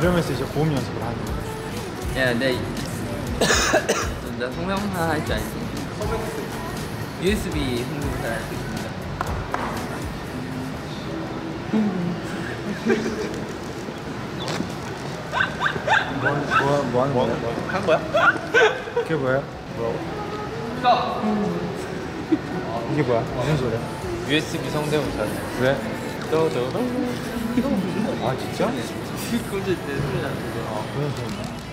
그러면서 이제 고음 연습을 하는 거야. 야, 내, 나 성명사 할 줄 알지? USB 흥분을 잘할수 있습니다. 뭐, 뭐, 뭐 하는 거야? 한 거야? 그게 뭐야? 스톱! 이게 뭐야? 무슨 소리야? USB 성대모사. 왜? 떠떠떠. 아 진짜? 꿀질 때 소리 나는 거. 아 그런 소리야?